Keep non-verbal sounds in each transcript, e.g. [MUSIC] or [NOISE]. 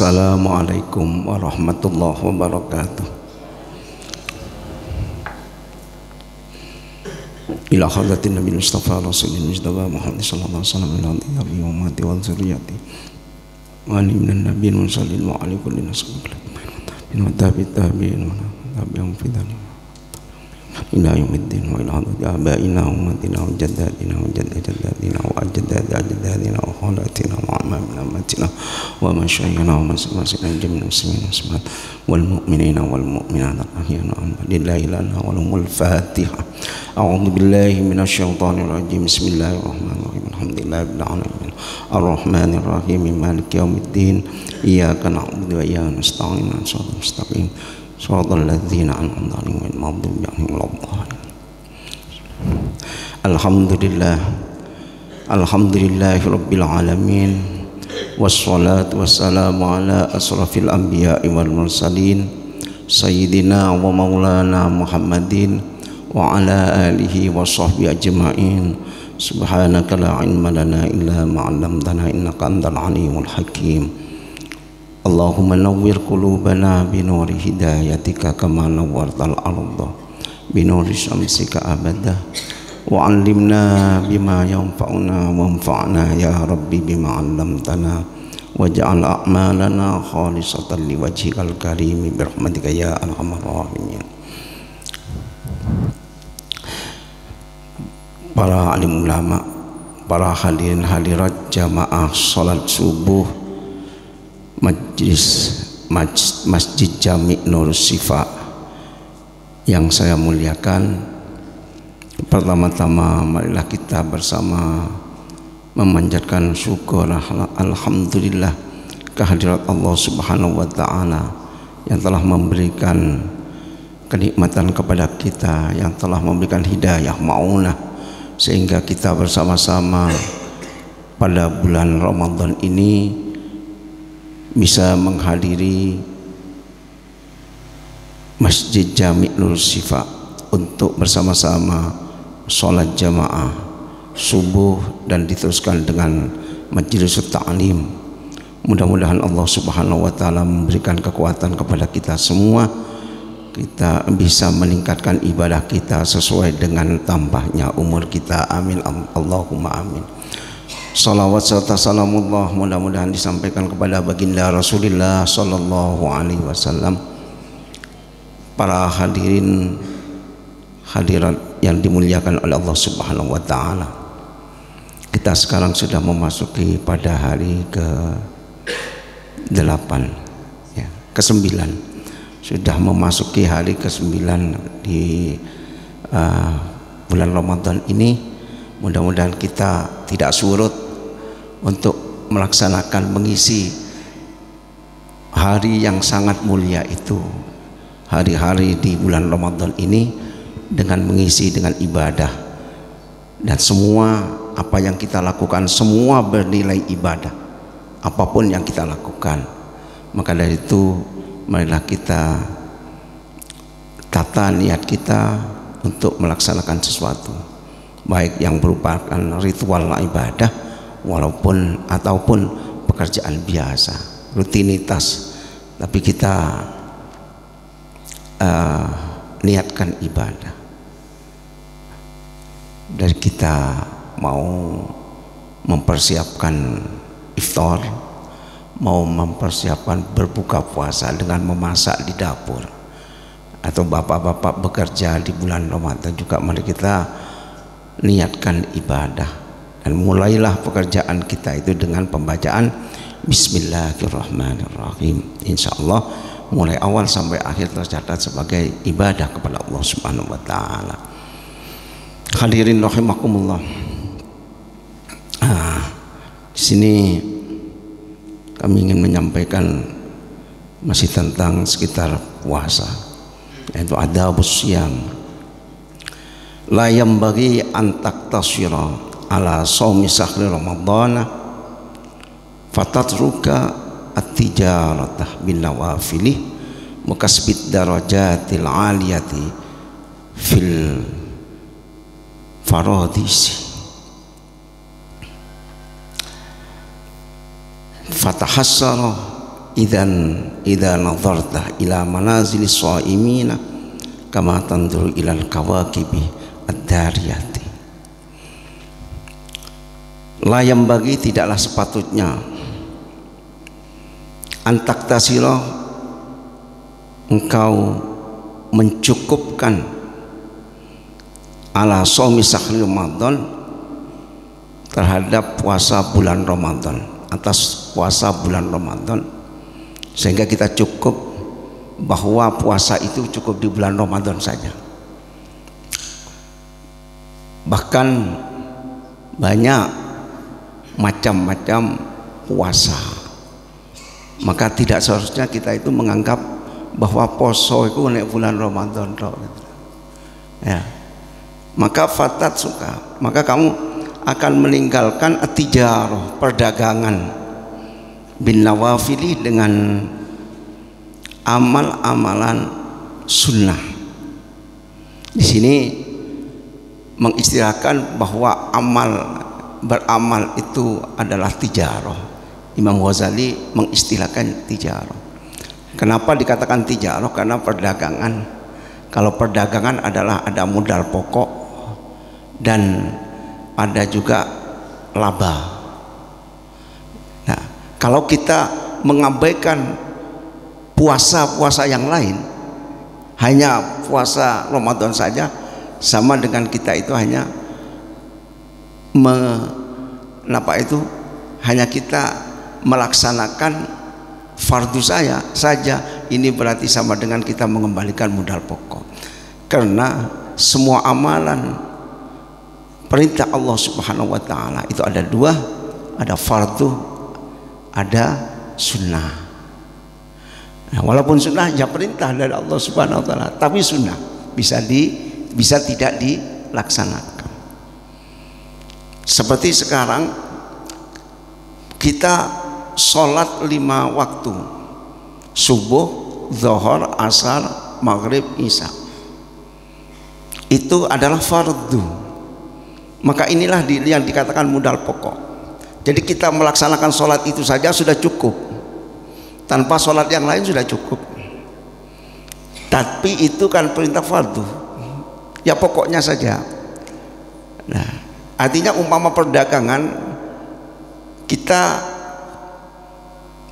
Assalamualaikum warahmatullahi wabarakatuh Ila hadratin Nabi Mustafa Rasulullah Mustafa Muhammad sallallahu alaihi wasallam ila diyabi wa mati wa zuriyati wa ali minan nabiyyin wa sallallahu alaihi nasabik min tabi tabi'in wa fi dhalim yaumiddin wa wa ummatina wa jaddatina إلى يوم الدين وإلى حضرة آبائنا وأمتنا وجداتنا وجد جدادنا وأجداد أجدادنا وخالاتنا وأمامنا أمتنا ومشايخنا ومسلمين جميع المسلمين والمسلمات والمؤمنين والمؤمنات الأحياء لله لنا ولهم الفاتحة أعوذ بالله من الشيطان الرجيم. بسم الله الرحمن الرحيم. الحمد لله رب العالمين. الرحمن الرحيم. مالك يوم الدين. إياك نعبد وإياك نستعين. صراط المستقيم صراط الذين أنعمت عليهم غير المغضوب عليهم ولا الضالين. الحمد لله الحمد لله رب العالمين والصلاة والسلام على أشرف الأنبياء والمرسلين سيدنا ومولانا محمد وعلى آله وصحبه أجمعين. سبحانك لا علم لنا إلا ما علمتنا إنك أنت العليم الحكيم. Allahumma nawwir qulubana binuri hidayatika kama nawwartal arda binuri syamsika abada wa 'allimna bima yanfa'una wanfa'na ya rabbi bima 'allamtana waj'al a'malana khalisatan liwajhikal karim bi rahmatika ya arhamar rahimin. Para alim ulama para hadirin hadirat jamaah salat subuh majlis Masjid Jami Nur Sifa yang saya muliakan pertama-tama marilah kita bersama memanjatkan syukur alhamdulillah kehadirat Allah Subhanahu wa taala yang telah memberikan kenikmatan kepada kita yang telah memberikan hidayah maunah sehingga kita bersama-sama pada bulan Ramadan ini bisa menghadiri Masjid Jami Nur Sifa untuk bersama-sama sholat jamaah subuh dan diteruskan dengan majelis ta'lim. Mudah-mudahan Allah subhanahu wa ta'ala memberikan kekuatan kepada kita semua. Kita bisa meningkatkan ibadah kita sesuai dengan tambahnya umur kita. Amin. Allahumma amin salawat serta salamullah mudah-mudahan disampaikan kepada baginda Rasulullah sallallahu alaihi wasallam. Para hadirin hadirat yang dimuliakan oleh Allah subhanahu wa ta'ala. Kita sekarang sudah memasuki pada hari ke delapan ya, ke sembilan sudah memasuki hari ke-9 di uh, bulan Ramadan ini mudah-mudahan kita tidak surut untuk melaksanakan mengisi hari yang sangat mulia itu. Hari-hari di bulan Ramadan ini dengan mengisi dengan ibadah. Dan semua apa yang kita lakukan semua bernilai ibadah apa pun yang kita lakukan. Maka dari itu marilah kita tata niat kita untuk melaksanakan sesuatu baik yang merupakan ritual ibadah walaupun ataupun pekerjaan biasa rutinitas. Tapi kita uh, niatkan ibadah. Dari kita mau mempersiapkan iftar mau mempersiapkan berbuka puasa dengan memasak di dapur. Atau bapak-bapak bekerja di bulan Ramadan juga mari kita niatkan ibadah. Dan mulailah pekerjaan kita itu dengan pembacaan Bismillahirrahmanirrahim. Insya Allah mulai awal sampai akhir tercatat sebagai ibadah kepada Allah Subhanahu Wa Taala. Hadirin rahimakumullah. Ah, di sini kami ingin menyampaikan masih tentang sekitar puasa yaitu ada siam layam bagi antak tasyira ala sawmi sahri ramadhan fatatruka at-tijaratah bin nawafilih mukasbit darajatil aliyati fil faradisi fatahassara idan idza nadarta ila manazil shaimina kama tanzuru ila al-kawakibi ad-dariyati. Layam bagi tidaklah sepatutnya. Antak tasilo engkau mencukupkan ala somi sahri Ramadan terhadap puasa bulan Ramadan atas puasa bulan Ramadan. Sehingga kita cukup bahwa puasa itu cukup di bulan Ramadan saja bahkan banyak macam-macam puasa. Maka tidak seharusnya kita itu menganggap bahwa poso itu naik bulan Ramadan ya. Maka fatat suka. Maka kamu akan meninggalkan atijaroh perdagangan. Bin nawafili dengan amal-amalan sunnah. Di sini mengistilahkan bahwa amal beramal itu adalah tijaroh. Imam Ghazali mengistilahkan tijaroh. Kenapa dikatakan tijaroh? Karena perdagangan. Kalau perdagangan adalah ada modal pokok dan ada juga laba. Kalau kita mengabaikan puasa-puasa yang lain hanya puasa Ramadan saja sama dengan kita itu hanya menapa itu? Hanya kita melaksanakan fardu saya saja. Ini berarti sama dengan kita mengembalikan modal pokok. Karena semua amalan perintah Allah Subhanahu wa taala itu ada dua ada fardu ada sunnah. Nah, walaupun sunnah ya perintah dari Allah subhanahu wa ta'ala tapi sunnah bisa di bisa tidak dilaksanakan seperti sekarang kita sholat lima waktu subuh, zuhur, asar, maghrib, isya itu adalah fardu maka inilah yang dikatakan modal pokok jadi kita melaksanakan sholat itu saja sudah cukup. Tanpa sholat yang lain sudah cukup. Tapi itu kan perintah fardu. Ya pokoknya saja. Nah, artinya umpama perdagangan kita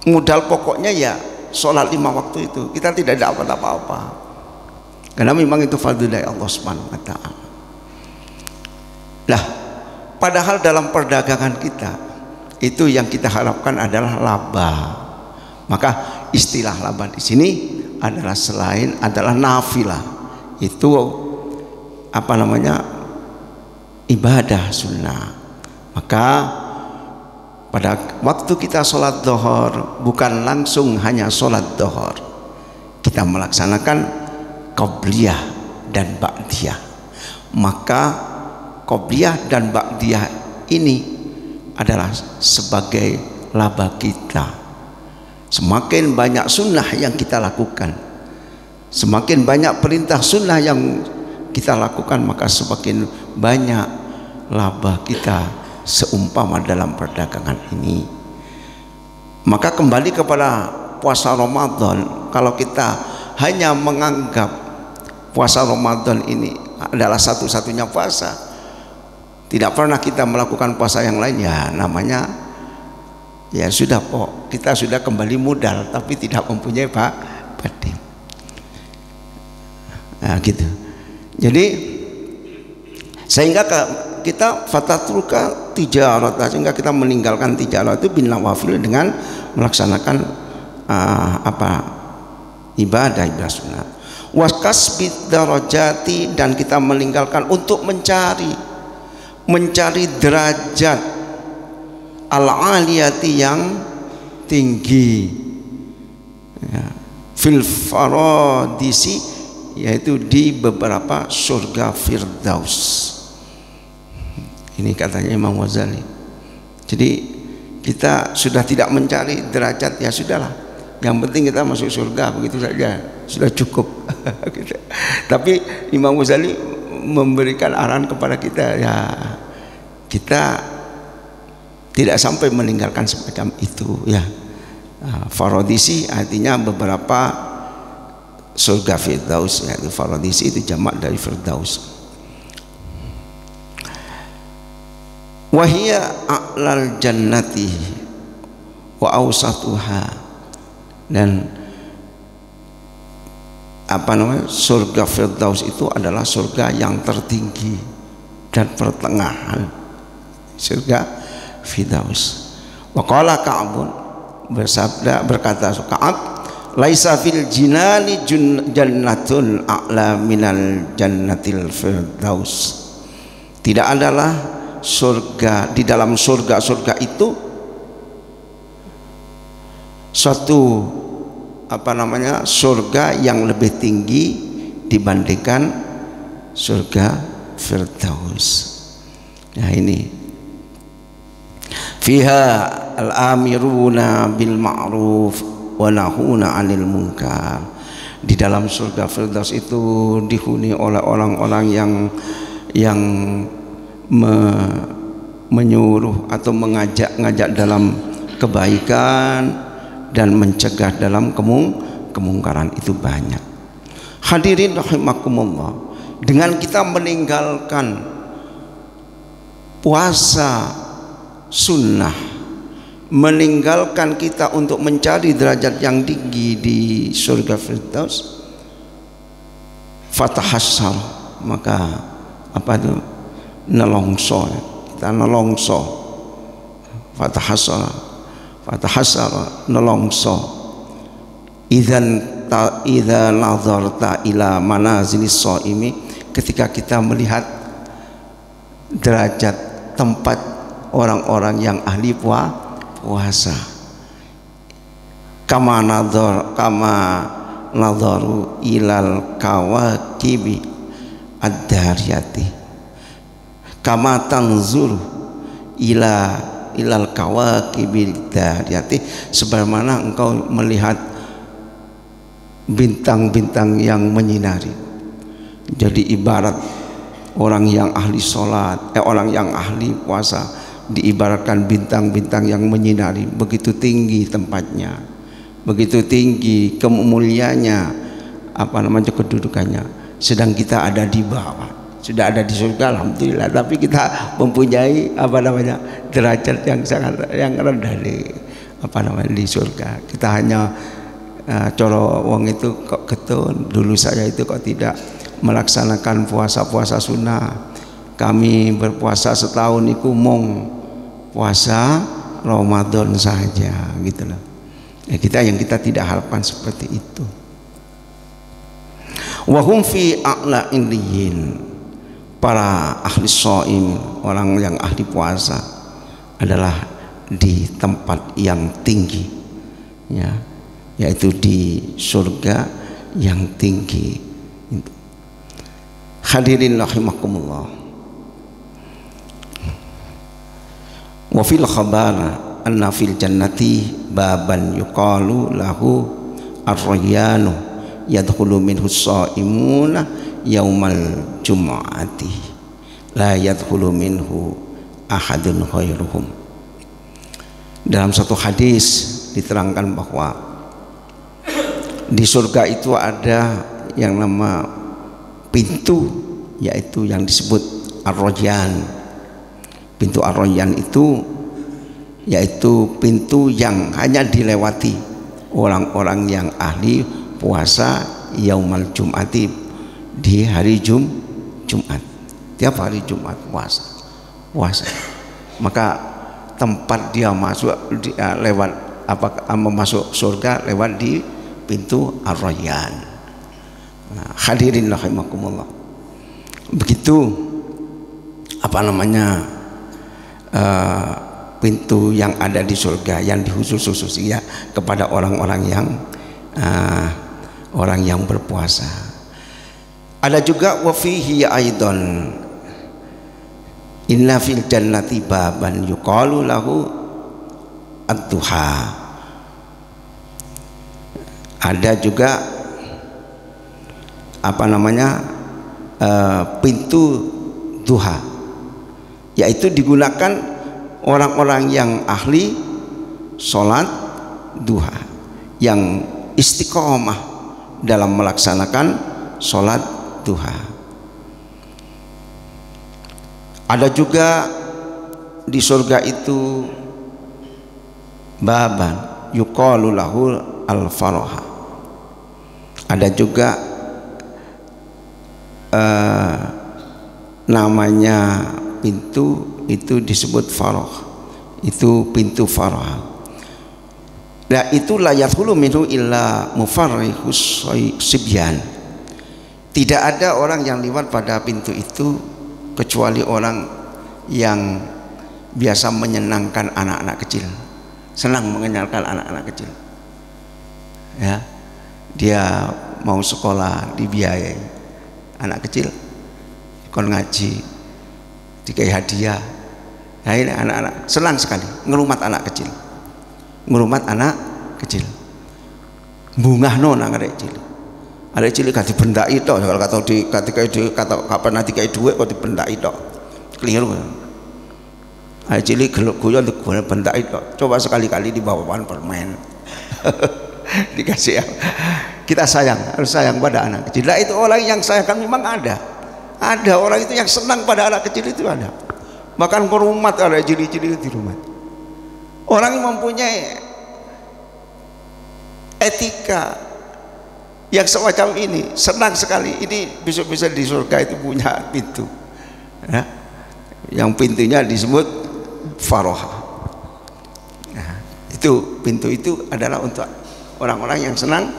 modal pokoknya ya sholat lima waktu itu kita tidak dapat apa-apa karena memang itu fardu dari Allah Subhanahu Wa Taala. Lah, padahal dalam perdagangan kita itu yang kita harapkan adalah laba maka istilah laba di sini adalah selain adalah nafilah itu apa namanya ibadah sunnah. Maka pada waktu kita sholat dohor bukan langsung hanya sholat dohor kita melaksanakan qobliyah dan ba'diyah. Maka qobliyah dan ba'diyah ini adalah sebagai laba kita. Semakin banyak sunnah yang kita lakukan semakin banyak perintah sunnah yang kita lakukan maka semakin banyak laba kita seumpama dalam perdagangan ini. Maka kembali kepada puasa Ramadan kalau kita hanya menganggap puasa Ramadan ini adalah satu-satunya puasa tidak pernah kita melakukan puasa yang lain ya namanya ya sudah kok kita sudah kembali modal tapi tidak mempunyai pak batin. Nah gitu jadi sehingga kita fatatruka tijarat sehingga kita meninggalkan tijarat itu bin wafil dengan melaksanakan uh, apa ibadah ibadah sunat waskasbid darajati dan kita meninggalkan untuk mencari mencari derajat al-aliyati yang tinggi. Ya. fil faradisi yaitu di beberapa surga firdaus. Ini katanya Imam Ghazali. Jadi kita sudah tidak mencari derajat ya sudahlah. Yang penting kita masuk surga begitu saja. Sudah cukup. [LAUGHS] Gitu. tapi Imam Ghazali memberikan arahan kepada kita ya kita tidak sampai meninggalkan semacam itu ya. Nah, Farodisi artinya beberapa surga Firdaus yaitu Farodisi itu jamak dari Firdaus. Wahia a'lal jannati wa awsatuha dan apa namanya surga Firdaus itu adalah surga yang tertinggi dan pertengahan surga Firdaus. Wa qala Ka'bun bersabda berkata Ka'ab laisa fil jinani jannatun a'la minal jannatil firdaus. Tidak adalah surga di dalam surga-surga itu suatu apa namanya surga yang lebih tinggi dibandingkan surga firdaus. Nah ini. Fiha al-amiruna bil ma'ruf wa nahuna 'anil munkar di dalam surga Firdaus itu dihuni oleh orang-orang yang yang me, menyuruh atau mengajak-ngajak dalam kebaikan dan mencegah dalam kemung kemungkaran itu banyak. Hadirin rahimakumullah, dengan kita meninggalkan puasa sunnah meninggalkan kita untuk mencari derajat yang tinggi di surga Firdaus fatahassal maka apa itu? Nelongso kita nelongso. Fatahassal fatahassal nelongso. Idzan ta idza nazarta ila manazilis shaimi ketika kita melihat derajat tempat orang-orang yang ahli puasa kama nadhar kama nadharu ilal kawakibi ad-dariyati. Kama tanzur ila ilal kawakibi dariyati sebagaimana engkau melihat bintang-bintang yang menyinari. Jadi ibarat orang yang ahli sholat eh orang yang ahli puasa diibaratkan bintang-bintang yang menyinari. Begitu tinggi tempatnya. Begitu tinggi kemuliaannya apa namanya kedudukannya. Sedang kita ada di bawah. Sudah ada di surga alhamdulillah. Tapi kita mempunyai apa namanya derajat yang sangat yang rendah di apa namanya di surga. Kita hanya uh, coro wong itu kok ketun. Dulu saya itu kok tidak melaksanakan puasa-puasa sunnah. Kami berpuasa setahun itu mong puasa Ramadan saja gitu loh. Ya, kita yang kita tidak harapkan seperti itu. Wahum fi a'la para ahli soim orang yang ahli puasa adalah di tempat yang tinggi ya yaitu di surga yang tinggi hadirin rahimakumullah wa fil khabara anna fil jannati baban yuqalu lahu ar-rayyanu yadkhulu minhu shaimuna yaumal jumu'ati. La yadkhulu minhu ahadun khairuhum. Dalam satu hadis diterangkan bahwa di surga itu ada yang nama pintu yaitu yang disebut ar-rayyan pintu Ar-Rayyan itu yaitu pintu yang hanya dilewati orang-orang yang ahli puasa yaumal jumati di hari Jum Jumat. Tiap hari Jumat puasa puasa. Maka tempat dia masuk dia lewat apa masuk surga lewat di pintu Ar-Rayyan nah, hadirin rahimakumullah. Begitu apa namanya uh, pintu yang ada di surga yang dikhusus-khusus ya kepada orang-orang yang uh, orang yang berpuasa. Ada juga wafihi aidon Inna fil jannati baban yuqalu lahu ad-duha. Ada juga apa namanya uh, pintu duha yaitu digunakan orang-orang yang ahli sholat duha yang istiqomah dalam melaksanakan sholat duha. Ada juga di surga itu baban yuqalu lahu al faroha ada juga uh, namanya pintu itu disebut faroh itu pintu faroha Nah itu layak hulu minhu illa mufarrihus sibyan. Tidak ada orang yang lewat pada pintu itu kecuali orang yang biasa menyenangkan anak-anak kecil. Senang mengenalkan anak-anak kecil. Ya. Dia mau sekolah dibiayai. Anak kecil kon ngaji dikai hadiah. Nah ini anak-anak senang sekali. Ngerumat anak kecil. Ngurumat anak kecil. Bunga nona ngarek cilik. Ada cilik gak dibendai tok. Kalau kata di ketika di kata kapan nanti kayak duit kok dibendai tok. Keliru. Ada cilik geluk guyon dibendai tok. Coba sekali-kali dibawa permen. [LAUGHS] Dikasih kita sayang harus sayang pada anak kecil. Lah itu orang yang sayangkan memang ada ada orang itu yang senang pada anak kecil itu ada. Bahkan ke rumah ada cili-cili di rumah. Orang yang mempunyai etika yang semacam ini senang sekali. Ini besok-besok di surga itu punya pintu. Ya. yang pintunya disebut faroha. Nah, itu pintu itu adalah untuk orang-orang yang senang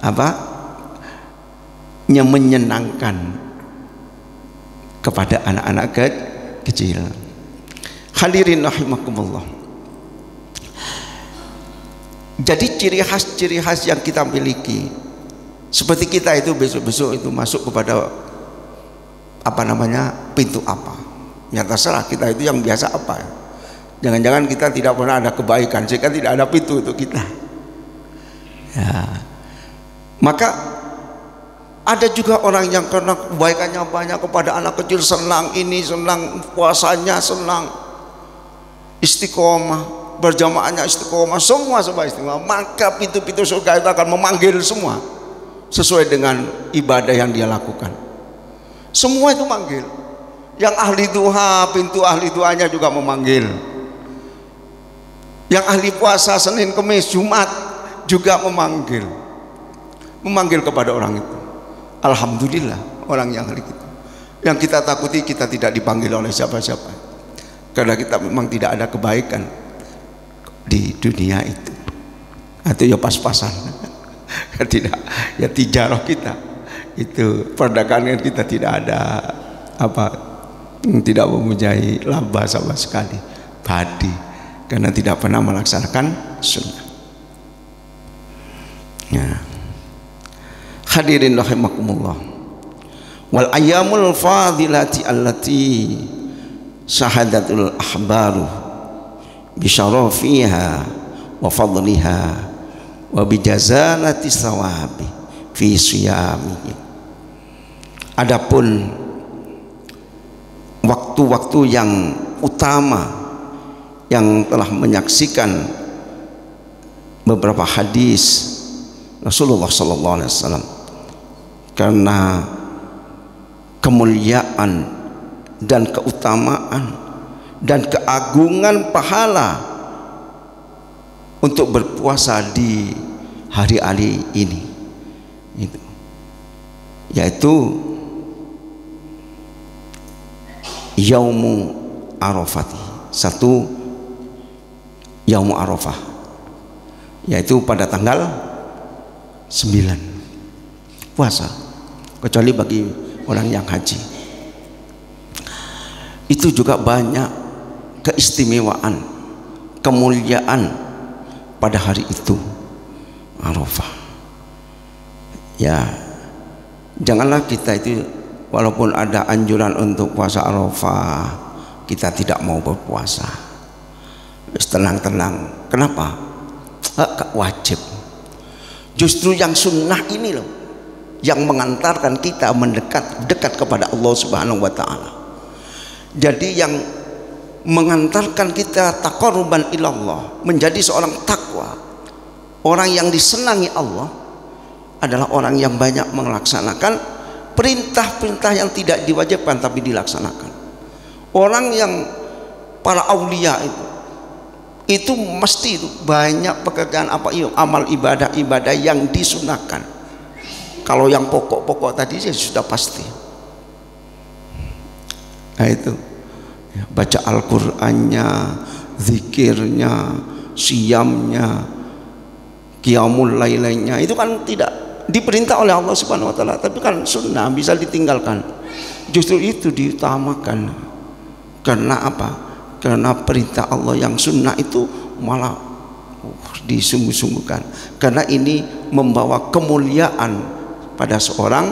apa? Yang menyenangkan kepada anak-anak kecil. Hadirin rahimakumullah. Jadi ciri khas ciri khas yang kita miliki seperti kita itu besok-besok itu masuk kepada apa namanya pintu apa? Yang terserah kita itu yang biasa apa. Jangan-jangan kita tidak pernah ada kebaikan sehingga tidak ada pintu untuk kita. Ya. Maka ada juga orang yang karena kebaikannya banyak kepada anak kecil senang ini senang puasanya senang istiqomah berjamaahnya istiqomah semua sebab istiqomah. Maka pintu-pintu surga itu akan memanggil semua sesuai dengan ibadah yang dia lakukan. Semua itu manggil. Yang ahli duha pintu ahli duanya juga memanggil. Yang ahli puasa Senin Kemis Jumat juga memanggil. Memanggil kepada orang itu Alhamdulillah orang yang ahli kita yang kita takuti kita tidak dipanggil oleh siapa-siapa. Karena kita memang tidak ada kebaikan di dunia itu. Atau ya pas-pasan. [LAUGHS] Tidak ya tijarah kita. Itu perdagangan kita tidak ada apa tidak mempunyai laba sama sekali. Badi. Karena tidak pernah melaksanakan sunnah. Ya. Hadirin rahimakumullah. Wal ayamul fadilati allati sahadatul ahbaru bisyarafiha wa fadliha wa bijazalati sawabi fi siyamihi. Adapun waktu-waktu yang utama yang telah menyaksikan beberapa hadis Rasulullah sallallahu alaihi wasallam karena kemuliaan dan keutamaan dan keagungan pahala untuk berpuasa di hari-hari ini. Itu. Yaitu yaumu arafati satu yaumu arafah. Yaitu pada tanggal 9 puasa kecuali bagi orang yang haji. Itu juga banyak keistimewaan kemuliaan pada hari itu. Arafah. Ya janganlah kita itu walaupun ada anjuran untuk puasa Arafah kita tidak mau berpuasa. Tenang-tenang. Kenapa? Gak wajib. Justru yang sunnah ini loh yang mengantarkan kita mendekat dekat kepada Allah Subhanahu wa taala. Jadi yang mengantarkan kita taqarruban ilallah menjadi seorang takwa orang yang disenangi Allah adalah orang yang banyak melaksanakan perintah-perintah yang tidak diwajibkan tapi dilaksanakan. Orang yang para aulia itu itu mesti banyak pekerjaan apa itu amal ibadah-ibadah yang disunahkan kalau yang pokok-pokok tadi ya sudah pasti. Nah itu. Ya, baca Al-Qur'annya zikirnya siamnya qiyamul lailainya itu kan tidak diperintah oleh Allah Subhanahu wa taala tapi kan sunnah bisa ditinggalkan. Justru itu diutamakan. Karena apa? Karena perintah Allah yang sunnah itu malah uh, disungguh-sungguhkan. Karena ini membawa kemuliaan pada seorang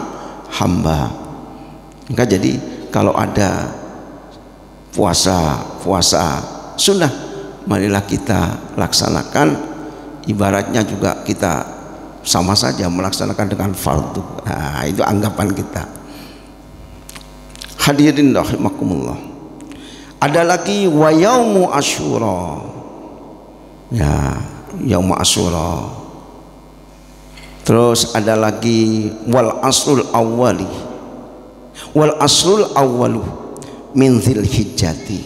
hamba. Maka jadi kalau ada puasa puasa sunnah marilah kita laksanakan. Ibaratnya juga kita sama saja melaksanakan dengan fardu. Nah, itu anggapan kita. Hadirin rahimakumullah. Ada lagi wa yaumu asyura. Ya yaumu asyura terus ada lagi wal asrul awwali. Wal asrul awwalu min hijjati.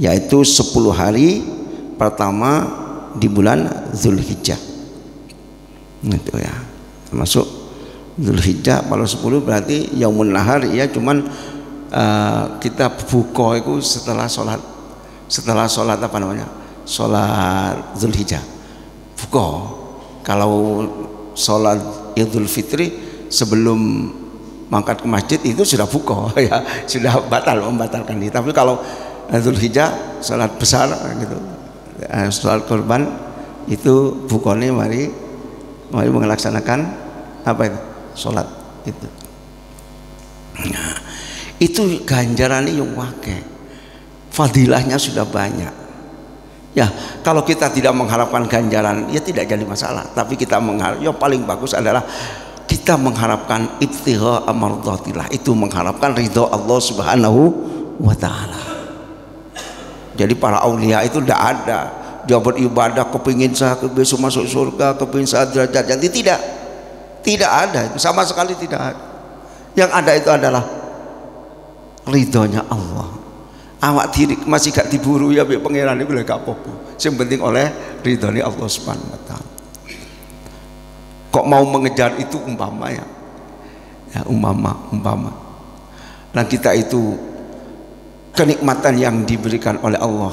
Yaitu 10 hari pertama di bulan Zulhijjah itu ya. Termasuk Zulhijjah kalau 10 berarti yaumun nahar ya. Cuman uh, kita buka itu setelah sholat. Setelah sholat apa namanya? Sholat Zulhijjah buka. Kalau sholat Idul Fitri sebelum mangkat ke masjid itu sudah buka [LAUGHS] ya. Sudah batal membatalkan ini. Tapi kalau Zulhijjah sholat besar gitu uh, sholat korban itu bukanya mari mari melaksanakan apa itu? Sholat itu. Nah, itu ganjaran yang wake fadilahnya sudah banyak ya kalau kita tidak mengharapkan ganjaran ya tidak jadi masalah. Tapi kita mengharap yang paling bagus adalah kita mengharapkan ibtigha amardatillah. Itu mengharapkan ridho Allah subhanahu wa ta'ala. Jadi para aulia itu tidak ada. Dia beribadah kepingin saya besok masuk surga kepingin saya derajat. Jadi tidak tidak ada. Sama sekali tidak ada. Yang ada itu adalah ridhonya Allah awak diri masih gak diburu ya bi pangeran itu gak apa-apa. Yang penting oleh ridhonya Allah subhanahu wa ta'ala. Kok mau mengejar itu umpama ya? Ya umpama umpama. Dan kita itu kenikmatan yang diberikan oleh Allah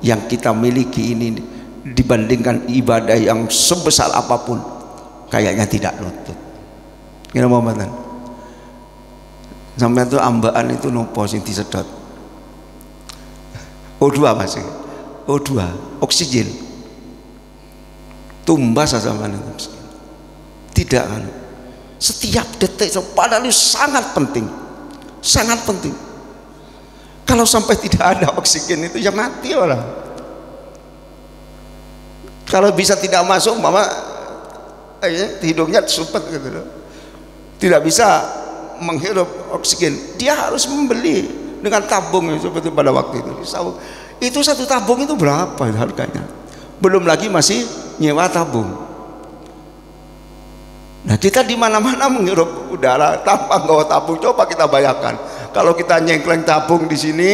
yang kita miliki ini dibandingkan ibadah yang sebesar apa pun kayaknya tidak lutut. Kira mau sampai itu ambaan itu nopo sing disedot O2 masih O2 oksigen. Tumbas sama itu tidak kan setiap detik padahal itu sangat penting. Sangat penting. Kalau sampai tidak ada oksigen itu ya mati orang. Kalau bisa tidak masuk mama eh, hidungnya supet gitu loh. Tidak bisa menghirup oksigen. Dia harus membeli dengan tabung seperti pada waktu itu. Itu satu tabung itu berapa harganya? Belum lagi masih nyewa tabung. Nah kita di mana-mana menghirup udara tanpa bawa tabung. Coba kita bayangkan. Kalau kita nyengkleng tabung di sini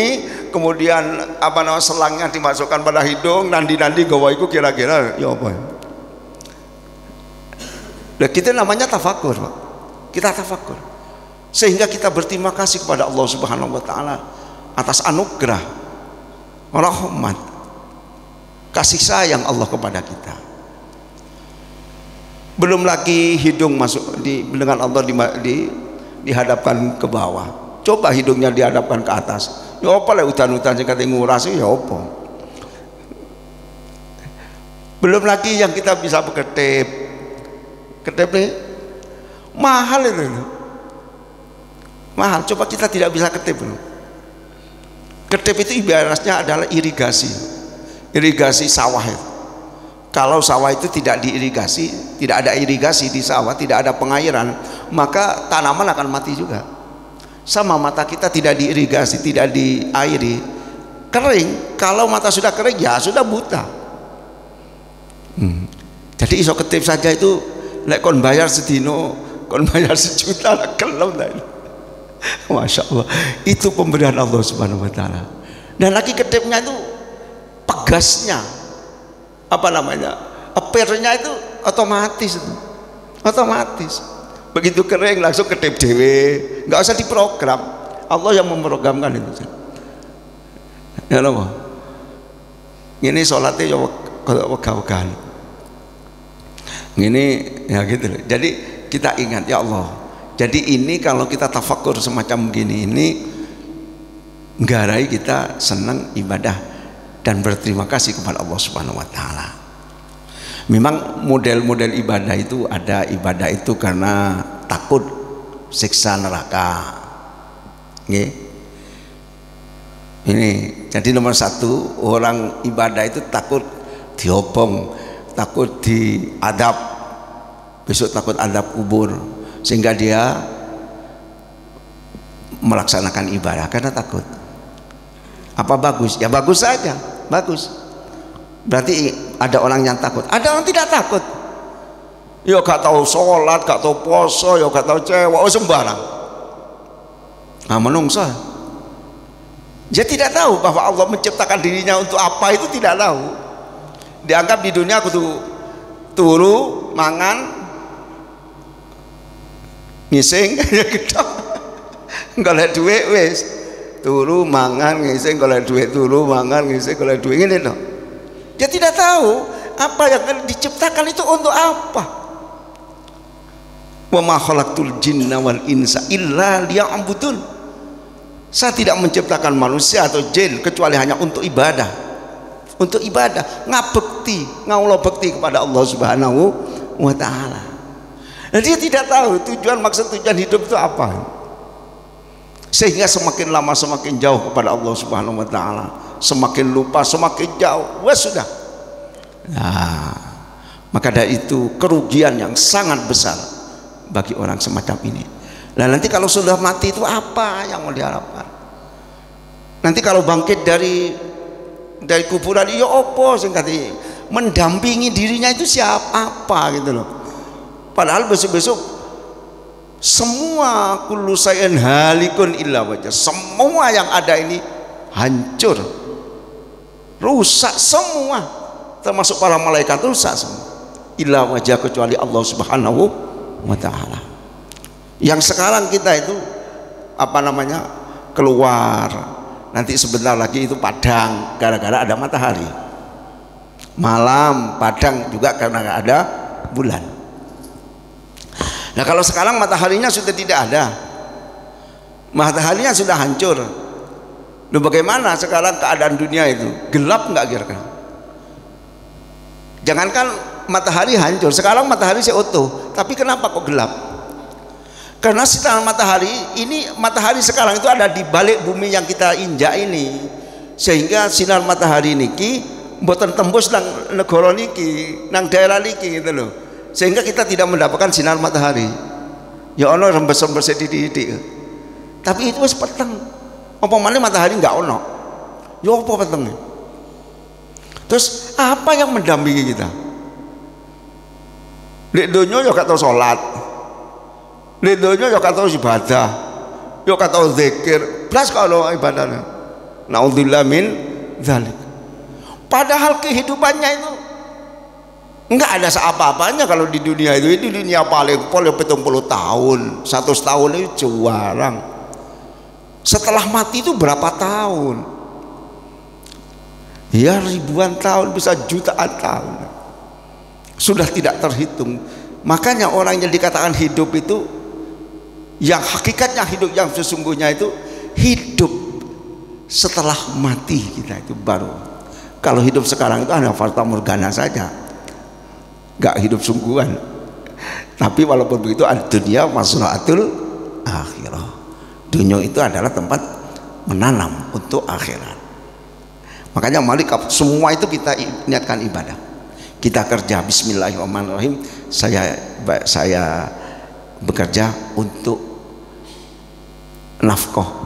kemudian apa nama selangnya dimasukkan pada hidung nandi-nandi gawa itu kira-kira ya apa ya? Nah, kita namanya tafakur Pak. kita tafakur sehingga kita berterima kasih kepada Allah Subhanahu wa taala atas anugerah rahmat kasih sayang Allah kepada kita. Belum lagi hidung masuk di dengan Allah di, di dihadapkan ke bawah. Coba hidungnya dihadapkan ke atas. Ya apa lah hutan-hutan sing kate nguras ya apa? Belum lagi yang kita bisa berkedip. Kedip nih mahal itu mahal coba kita tidak bisa ketip ketip itu ibaratnya adalah irigasi. Irigasi sawah itu. Kalau sawah itu tidak diirigasi tidak ada irigasi di sawah tidak ada pengairan maka tanaman akan mati juga. Sama mata kita tidak diirigasi tidak diairi. Kering kalau mata sudah kering ya sudah buta. Hmm. jadi iso ketip saja itu lek kon bayar sedino kon bayar sejuta lah kelem [LAUGHS] Masya Allah. Itu pemberian Allah subhanahu wa ta'ala. Dan lagi ketipnya itu pegasnya. Apa namanya? Apernya itu otomatis itu. Otomatis. Begitu kering langsung ketip dewe. Nggak usah diprogram. Allah yang memprogramkan itu ya Allah ini sholatnya ya wegah-wegahan. Ini ya gitu. Jadi kita ingat ya Allah jadi ini kalau kita tafakur semacam gini ini nggarai kita senang ibadah dan berterima kasih kepada Allah Subhanahu wa taala. Memang model-model ibadah itu ada ibadah itu karena takut siksa neraka. Ini jadi nomor satu orang ibadah itu takut diobong, takut diadab, besok takut adab kubur, sehingga dia melaksanakan ibadah karena takut. Apa bagus? Ya bagus saja, bagus. Berarti ada orang yang takut, ada orang tidak takut. Ya gak tahu sholat, gak tahu poso, ya gak tahu cewek, oh sembarang. Nah menungsa. Dia tidak tahu bahwa Allah menciptakan dirinya untuk apa itu tidak tahu. Dianggap di dunia aku tuh turu, mangan, ngising, [LAUGHS] ya gitu. Enggak duit wes turu mangan ngising kalau duit turu mangan ngising kalau duit. Ini loh dia tidak tahu apa yang diciptakan itu untuk apa. Wa ma khalaqtul jinna wal insa illa liya'budun. Saya tidak menciptakan manusia atau jin kecuali hanya untuk ibadah. Untuk ibadah. Ngabekti ngaulah bekti kepada Allah Subhanahu wa taala dan dia tidak tahu tujuan maksud tujuan hidup itu apa. Sehingga semakin lama semakin jauh kepada Allah Subhanahu wa taala. Semakin lupa semakin jauh. Wah sudah. Nah, maka dari itu kerugian yang sangat besar bagi orang semacam ini. Nah nanti kalau sudah mati itu apa yang mau diharapkan? Nanti kalau bangkit dari dari kuburan ya opo sing mendampingi dirinya itu siapa apa gitu loh padahal besok-besok semua kullu sayin halikun illa wajah. Semua yang ada ini hancur. Rusak semua. Termasuk para malaikat rusak semua. Illa wajah kecuali Allah subhanahu wa ta'ala. Yang sekarang kita itu apa namanya keluar. Nanti sebentar lagi itu padang gara-gara ada matahari. Malam padang juga karena ada bulan Nah kalau sekarang mataharinya sudah tidak ada. Mataharinya sudah hancur. Lalu bagaimana sekarang keadaan dunia itu? Gelap nggak kira-kira? Jangankan matahari hancur Sekarang matahari saya utuh. Tapi kenapa kok gelap? Karena sinar matahari Ini matahari sekarang itu ada di balik bumi yang kita injak ini. Sehingga sinar matahari niki Buatan tembus nang negara niki Nang daerah niki gitu loh sehingga kita tidak mendapatkan sinar matahari. Ya Allah rembes-rembes di tapi itu wis peteng. Apa mana matahari nggak ono? Ya apa petengnya terus apa yang mendampingi kita? Di dunia ya kata sholat. Di dunia ya kata ibadah. Ya kata zikir. Plus kalau ibadahnya. Naudzubillah min zalik. Padahal kehidupannya itu Enggak ada apa-apanya kalau di dunia itu. Di dunia paling paling petung puluh tahun, satu tahun itu juarang. Setelah mati itu berapa tahun? Ya ribuan tahun, bisa jutaan tahun. Sudah tidak terhitung. Makanya orang yang dikatakan hidup itu yang hakikatnya hidup yang sesungguhnya itu hidup setelah mati kita itu baru. Kalau hidup sekarang itu hanya fata morgana saja gak hidup sungguhan. Tapi walaupun begitu dunia maslahatul akhirah. Dunia itu adalah tempat menanam untuk akhirat. Makanya malik semua itu kita niatkan ibadah. Kita kerja bismillahirrahmanirrahim. Saya saya bekerja untuk nafkah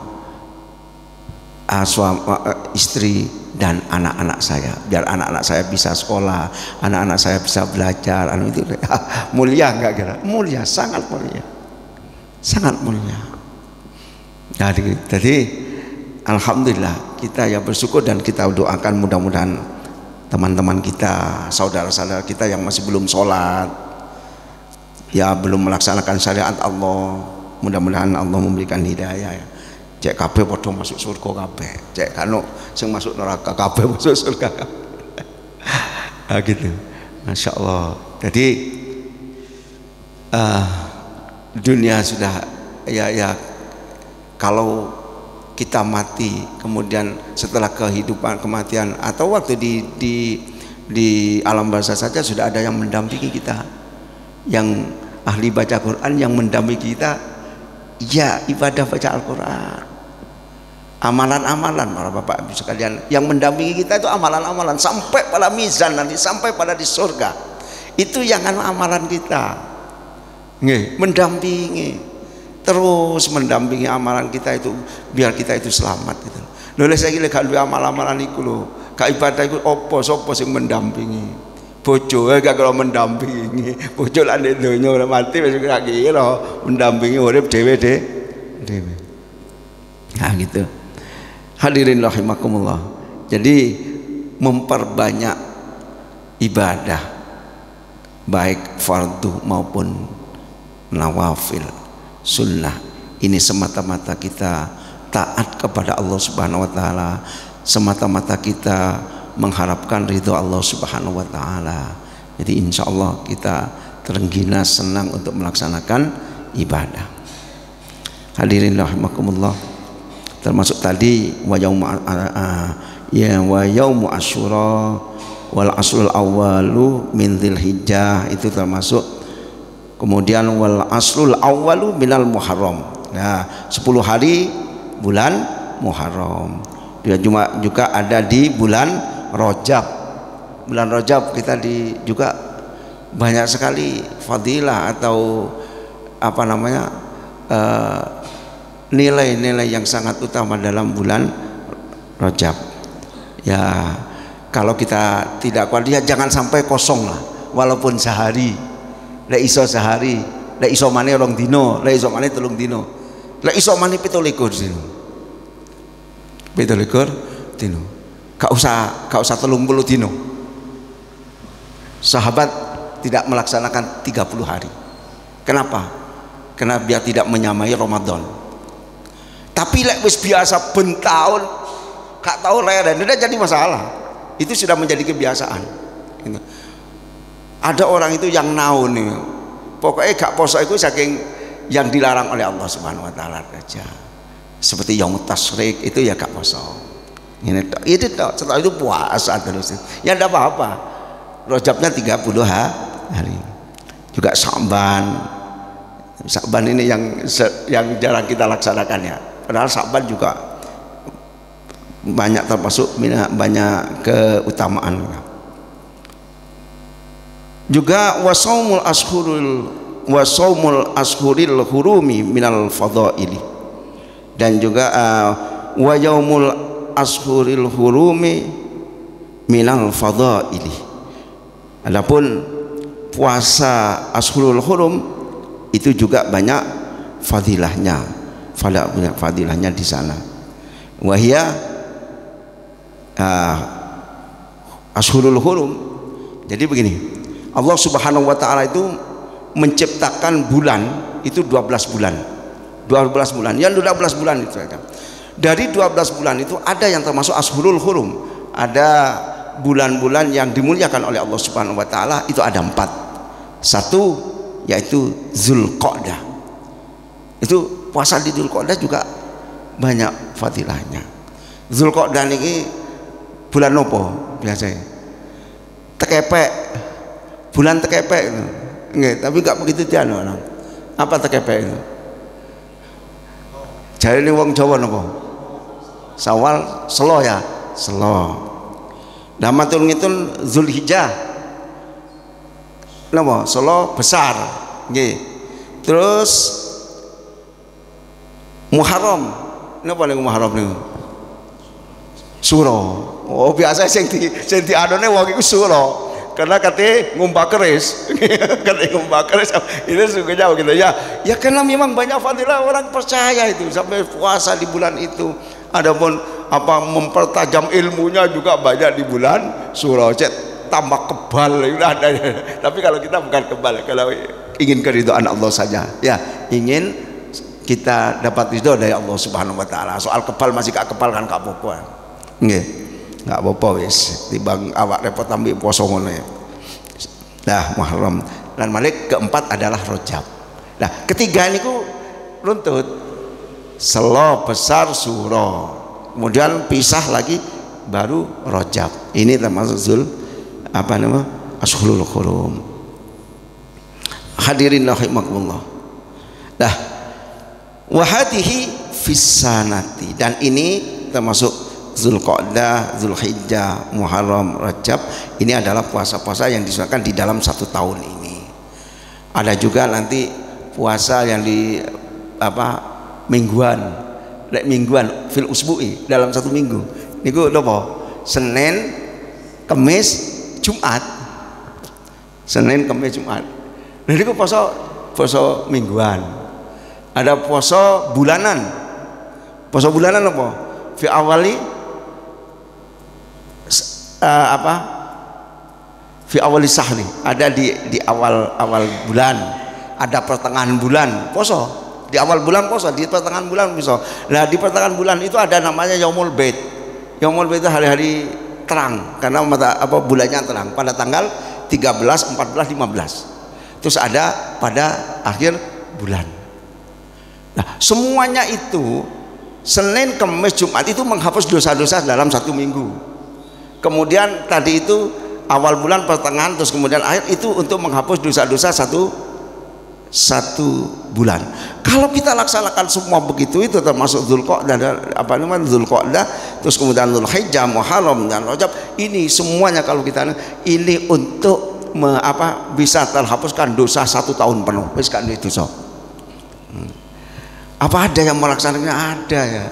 uh, suami, uh, istri dan anak-anak saya. Biar anak-anak saya bisa sekolah anak-anak saya bisa belajar anu itu. [LAUGHS] Mulia enggak kira mulia sangat mulia. Sangat mulia. Jadi jadi alhamdulillah kita ya bersyukur dan kita doakan mudah-mudahan teman-teman kita saudara-saudara kita yang masih belum sholat ya belum melaksanakan syariat Allah mudah-mudahan Allah memberikan hidayah ya cek kabeh padha masuk surga kabeh. Cek kanu sing masuk neraka kabeh [LAUGHS] masuk surga nah, [LAUGHS] gitu. Masya Allah jadi uh, dunia sudah ya ya kalau kita mati kemudian setelah kehidupan kematian atau waktu di di di alam bahasa saja sudah ada yang mendampingi kita. Yang ahli baca Quran yang mendampingi kita ya ibadah baca Al-Quran amalan-amalan para bapak ibu sekalian. Yang mendampingi kita itu amalan-amalan. Sampai pada mizan nanti sampai pada di surga. Itu yang anu amalan kita. Nge, mendampingi. Terus mendampingi amalan kita itu biar kita itu selamat gitu. Lho saya kira kalau amal-amalan itu lho kak ibadah itu opo sopo sing mendampingi? Bojo gak kalau mendampingi. [LAUGHS] Bojo lah di dunia udah mati masih gak kira mendampingi urip dewe de dewe nah gitu hadirin rahimakumullah jadi memperbanyak ibadah baik fardu maupun nawafil sunnah ini semata-mata kita taat kepada Allah Subhanahu wa taala semata-mata kita mengharapkan ridho Allah Subhanahu wa taala. Jadi insya Allah kita terenggina senang untuk melaksanakan ibadah. Hadirin rahimakumullah. Termasuk tadi wa yaum ya wa yaum asyura wal aslul awalu min dzilhijjah itu termasuk kemudian wal aslul awalu minal muharram. Nah, 10 hari bulan Muharram. Dia juga juga ada di bulan Rojab bulan Rojab kita di juga banyak sekali fadilah atau apa namanya eh, nilai-nilai yang sangat utama dalam bulan Rojab ya kalau kita tidak kuat ya jangan sampai kosong lah. Walaupun sehari lek iso sehari lek iso mani rong dino lek iso mani telung dino. Lek iso mani pitulikur dino. Pitulikur dino. Gak usah gak usah telung puluh dino. Sahabat tidak melaksanakan 30 hari. Kenapa? karena biar tidak menyamai Ramadan tapi lek wis biasa bentahun gak tahu leren udah jadi masalah. Itu sudah menjadi kebiasaan gitu. ada orang itu yang naun nih pokoknya gak poso itu saking yang dilarang oleh Allah subhanahu wa ta'ala saja seperti yang tasrik itu ya gak poso. Ini tok itu tok setelah itu puasa terus ya tidak apa-apa. Rojabnya 30 hari. Juga sakban sakban ini yang yang jarang kita laksanakan ya padahal sakban juga banyak termasuk banyak keutamaan. Juga wasaumul ashurul wasaumul ashuril hurumi minal fadaili dan juga uh, wa yaumul ashuril hurumi minal fadaili adapun puasa ashurul hurum itu juga banyak fadilahnya fadilahnya di sana. Wahia uh, ashurul hurum. Jadi begini Allah subhanahu wa ta'ala itu menciptakan bulan itu 12 bulan. 12 bulan. Yang 12 bulan itu dari 12 bulan itu ada yang termasuk ashurul hurum. Ada bulan-bulan yang dimuliakan oleh Allah subhanahu wa ta'ala itu ada empat. Satu yaitu Zulqa'dah. Itu puasa di Zulqa'dah juga banyak fadilahnya. Zulqa'dah ini bulan nopo biasanya? Tekepek. Bulan tekepek Nggak, tapi nggak begitu dia orang apa tekepek itu? Jadi ini wong Jawa nopo? Sawal selo ya? Selo. Damatul ngitun Zulhijjah napa selo besar. Nggih. Terus Muharram. Napa niku Muharram niku? Suro oh biasa sing di sing dianone wong iku suro karena katanya ngumpak keris. [LAUGHS] Katanya ngumpak keris. Ini sungguhnya begitu. Ya ya karena memang banyak fadilah orang percaya itu. Sampai puasa di bulan itu. Adapun apa mempertajam ilmunya juga banyak di bulan surau cet tambah kebal. [LAUGHS] Ada tapi kalau kita bukan kebal kalau ingin keridhaan Allah saja. Ya ingin kita dapat ridho dari Allah Subhanahu wa taala. Soal kebal masih gak kebal kan gak apa-apa. Nggih. Gak apa-apa wis. Tibang awak repot ambil poso ngono ya. Nah Muharram. Dan Malik keempat adalah Rojab nah ketiga ini ku runtut. Selo besar suro kemudian pisah lagi baru Rojab ini termasuk zul apa nama? Ashulul khurum hadirin rahimakumullah. Dah wahatihi fisanati dan ini termasuk Zulqa'dah, Zulhijjah, Muharram, Rajab ini adalah puasa-puasa yang disunahkan di dalam satu tahun ini. Ada juga nanti puasa yang di apa mingguan. Lek mingguan fil usbu'i dalam satu minggu. Niku apa Senin Kamis Jumat. Senin Kamis Jumat. Nah niku puasa puasa mingguan ada puasa bulanan. Puasa bulanan apa? Fi awali uh, apa? Fi awali sahri. Ada di di awal awal bulan. Ada pertengahan bulan poso di awal bulan poso di pertengahan bulan poso nah di pertengahan bulan itu ada namanya yaumul bait. Yaumul bait itu hari-hari terang karena mata apa bulannya terang. Pada tanggal 13 14 15 terus ada pada akhir bulan nah semuanya itu Senin, Kamis, Jumat itu menghapus dosa-dosa dalam satu minggu. Kemudian tadi itu awal bulan pertengahan terus kemudian akhir itu untuk menghapus dosa-dosa satu satu bulan. Kalau kita laksanakan semua begitu itu termasuk Zulqa'dah dan apa namanya Zulqa'dah terus kemudian Zulhijjah, Muharram dan Rajab ini semuanya kalau kita ini untuk me, apa bisa terhapuskan dosa satu tahun penuh. Wis kan itu so. Hmm apa ada yang melaksanakannya? Ada ya.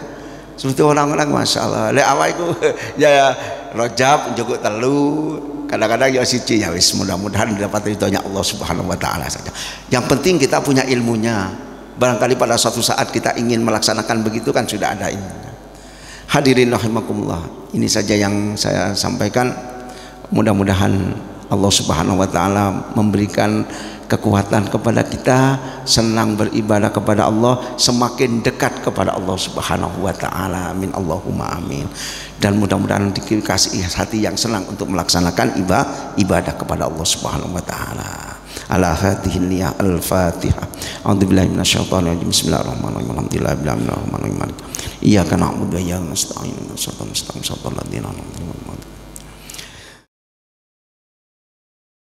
Seperti orang-orang masya Allah le awal itu [LAUGHS] ya rojab jogok telu. Kadang-kadang ya siji ya wis mudah-mudahan dapat ridhonya Allah subhanahu wa ta'ala saja. Yang penting kita punya ilmunya. Barangkali pada suatu saat kita ingin melaksanakan begitu kan sudah ada ini hadirin rahimakumullah ini saja yang saya sampaikan. Mudah-mudahan Allah subhanahu wa ta'ala memberikan kekuatan kepada kita senang beribadah kepada Allah semakin dekat kepada Allah Subhanahu wa taala. Amin. Allahumma amin. Dan mudah-mudahan dikasih hati yang senang untuk melaksanakan ibadah ibadah kepada Allah Subhanahu wa taala. Ala hadhihi niyah al-fatihah a'udzu billahi minasyaitonir rajim. Bismillahirrahmanirrahim. Alhamdulillahi rabbil alamin. Iyyaka na'budu wa iyyaka nasta'in. Ihdinas siratal mustaqim. Siratal ladzina an'amta